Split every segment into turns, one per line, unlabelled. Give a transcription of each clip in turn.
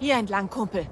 Hier entlang, Kumpel.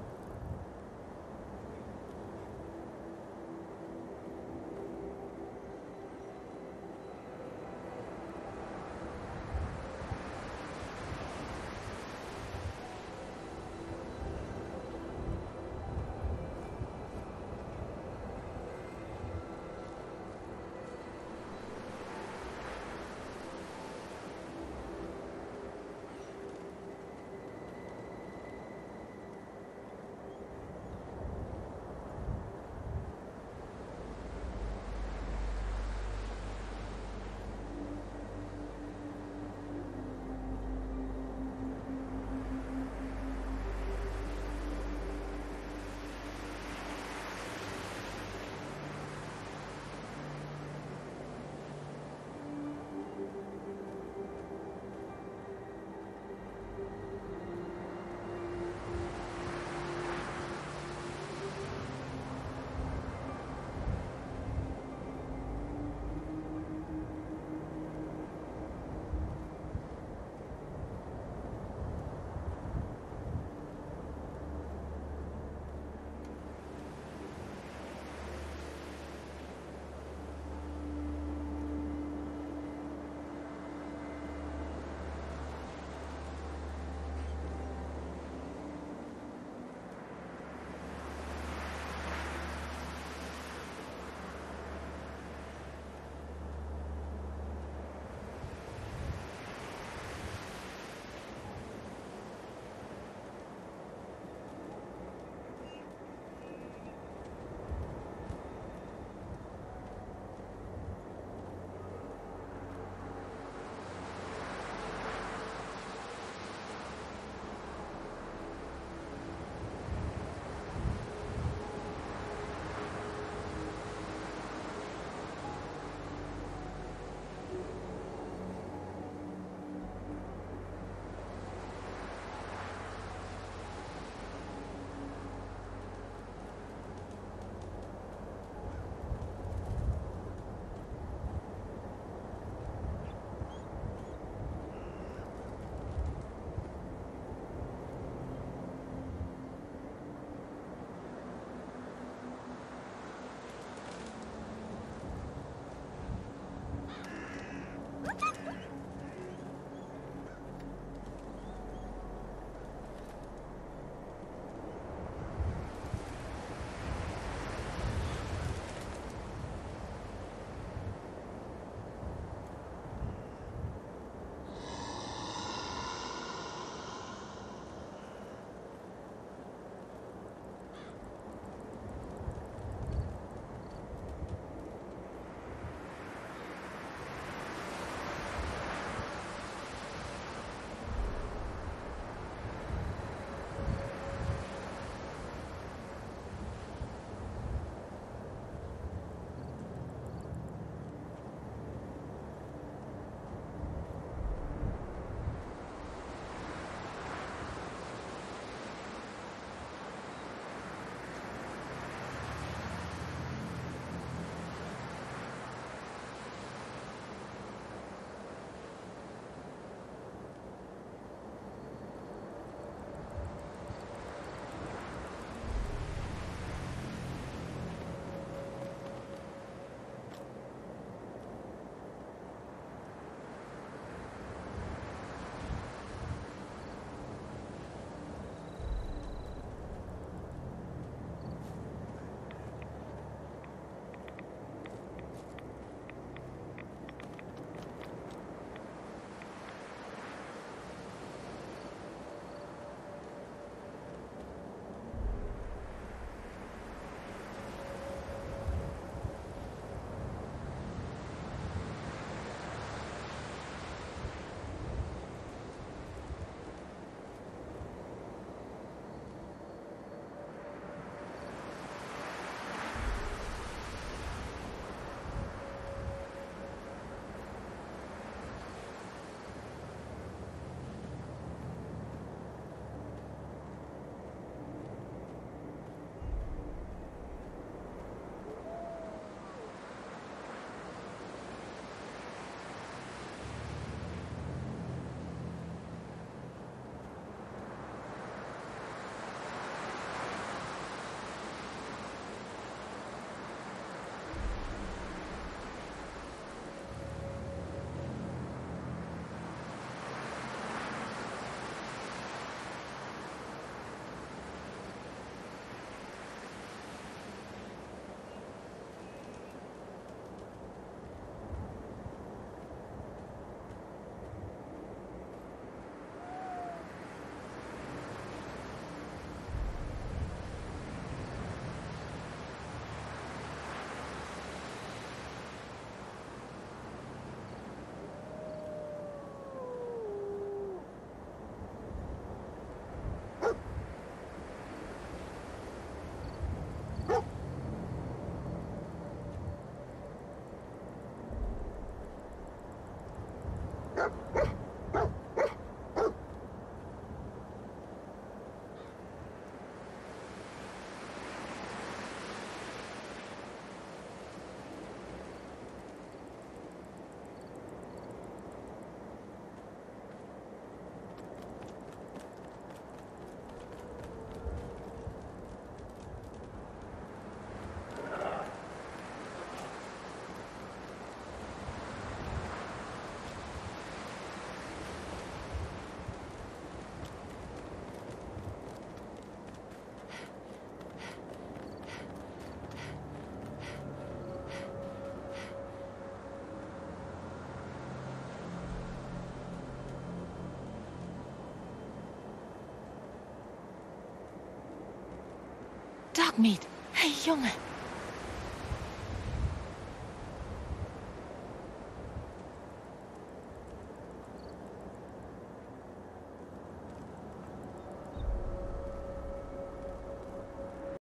Dogmeat. Hé, hey, jongen.